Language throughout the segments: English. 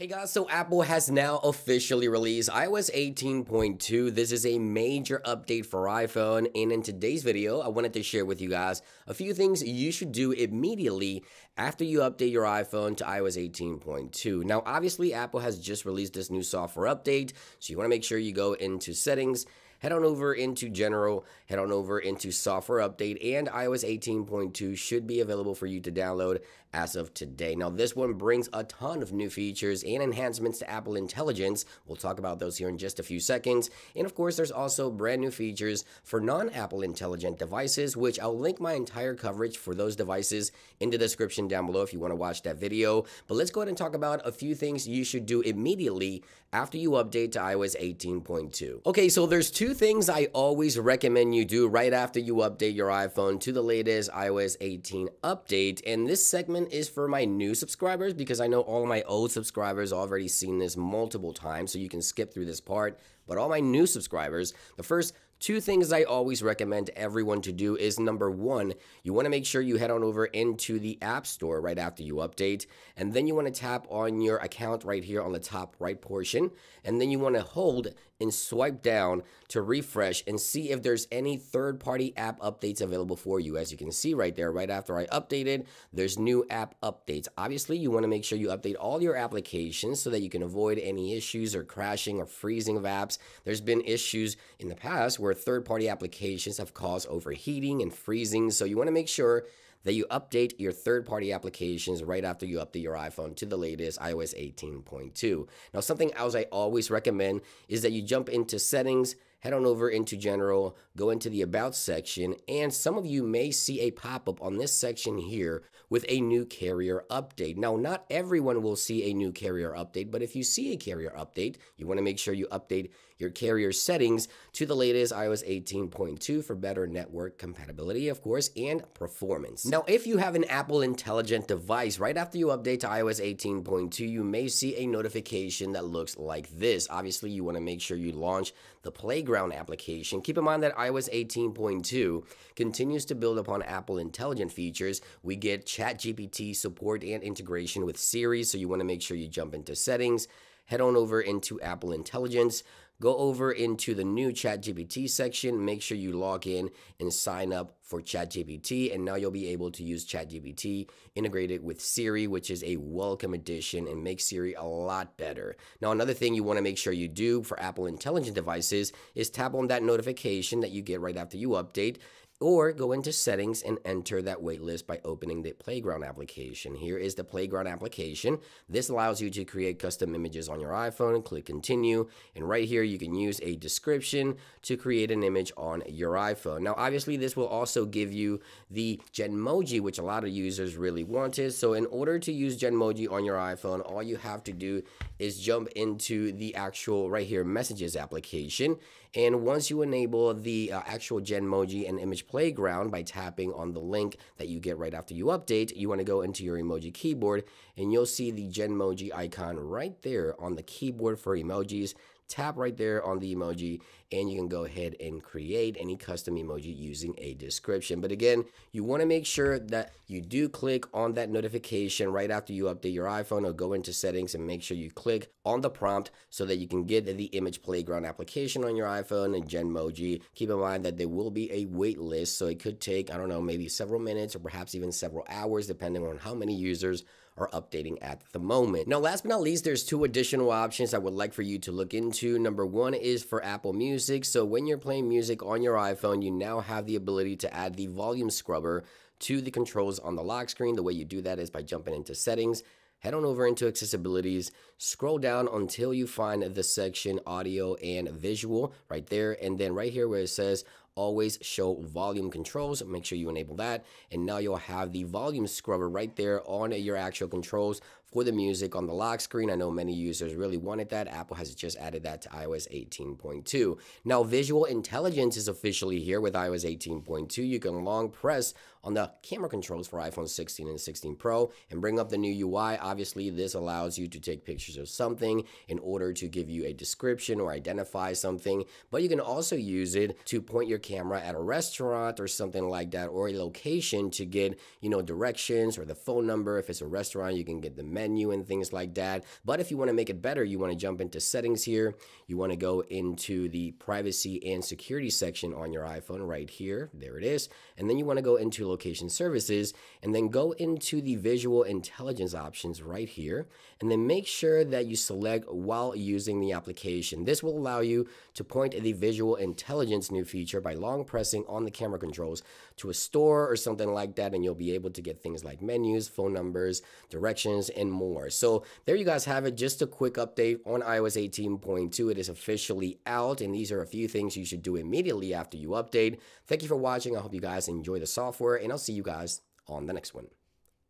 Hey guys, so Apple has now officially released iOS 18.2. This is a major update for iPhone, and in today's video, I wanted to share with you guys a few things you should do immediately after you update your iPhone to iOS 18.2. Now, obviously, Apple has just released this new software update, so you want to make sure you go into settings head on over into general, head on over into software update, and iOS 18.2 should be available for you to download as of today. Now, this one brings a ton of new features and enhancements to Apple Intelligence. We'll talk about those here in just a few seconds. And of course, there's also brand new features for non Apple Intelligent devices, which I'll link my entire coverage for those devices in the description down below if you want to watch that video. But let's go ahead and talk about a few things you should do immediately after you update to iOS 18.2. Okay, so there's two things I always recommend you do right after you update your iPhone to the latest iOS 18 update. And this segment segment is for my new subscribers because I know all of my old subscribers already seen this multiple times, so you can skip through this part. But all my new subscribers, the first Two things I always recommend everyone to do is number one, you want to make sure you head on over into the App Store right after you update, and then you want to tap on your account right here on the top right portion, and then you want to hold and swipe down to refresh and see if there's any third-party app updates available for you. As you can see right there, right after I updated, there's new app updates. Obviously, you want to make sure you update all your applications so that you can avoid any issues or crashing or freezing of apps. There's been issues in the past where third party applications have caused overheating and freezing. So you want to make sure that you update your third party applications right after you update your iPhone to the latest iOS 18.2. Now, something else I always recommend is that you jump into settings head on over into general, go into the about section, and some of you may see a pop-up on this section here with a new carrier update. Now, not everyone will see a new carrier update, but if you see a carrier update, you want to make sure you update your carrier settings to the latest iOS 18.2 for better network compatibility, of course, and performance. Now, if you have an Apple Intelligent device, right after you update to iOS 18.2, you may see a notification that looks like this. Obviously, you want to make sure you launch the Playground Playground application. Keep in mind that iOS 18.2 continues to build upon Apple Intelligent features. We get ChatGPT support and integration with Siri, so you want to make sure you jump into settings, head on over into Apple Intelligence, go over into the new ChatGPT section, make sure you log in and sign up for ChatGPT, and now you'll be able to use ChatGPT integrated with Siri, which is a welcome addition and makes Siri a lot better. Now, another thing you want to make sure you do for Apple Intelligent devices is tap on that notification that you get right after you update or go into settings and enter that waitlist by opening the Playground application. Here is the Playground application. This allows you to create custom images on your iPhone. Click continue. And right here, you can use a description to create an image on your iPhone. Now, obviously, this will also give you the Genmoji, which a lot of users really wanted. So in order to use Genmoji on your iPhone, all you have to do is jump into the actual right here messages application. And once you enable the uh, actual Genmoji and image playground by tapping on the link that you get right after you update, you want to go into your emoji keyboard and you'll see the Genmoji icon right there on the keyboard for emojis tap right there on the emoji and you can go ahead and create any custom emoji using a description. But again, you want to make sure that you do click on that notification right after you update your iPhone or go into settings and make sure you click on the prompt so that you can get the image playground application on your iPhone and Genmoji. Keep in mind that there will be a wait list, so it could take, I don't know, maybe several minutes or perhaps even several hours depending on how many users are updating at the moment. Now, last but not least, there's two additional options I would like for you to look into. Number one is for Apple Music. So when you're playing music on your iPhone, you now have the ability to add the volume scrubber to the controls on the lock screen. The way you do that is by jumping into settings, head on over into accessibilities, scroll down until you find the section audio and visual right there. And then right here where it says always show volume controls. Make sure you enable that. And now you'll have the volume scrubber right there on your actual controls for the music on the lock screen. I know many users really wanted that. Apple has just added that to iOS 18.2. Now, visual intelligence is officially here with iOS 18.2. You can long press on the camera controls for iPhone 16 and 16 Pro and bring up the new UI. Obviously, this allows you to take pictures of something in order to give you a description or identify something, but you can also use it to point your camera at a restaurant or something like that or a location to get, you know, directions or the phone number. If it's a restaurant, you can get the menu and things like that. But if you want to make it better, you want to jump into settings here. You want to go into the privacy and security section on your iPhone right here. There it is. And then you want to go into location services and then go into the visual intelligence options right here. And then make sure that you select while using the application. This will allow you to point the visual intelligence new feature by long pressing on the camera controls to a store or something like that. And you'll be able to get things like menus, phone numbers, directions, and more. So there you guys have it. Just a quick update on iOS 18.2. It is officially out, and these are a few things you should do immediately after you update. Thank you for watching. I hope you guys enjoy the software, and I'll see you guys on the next one.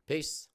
Peace.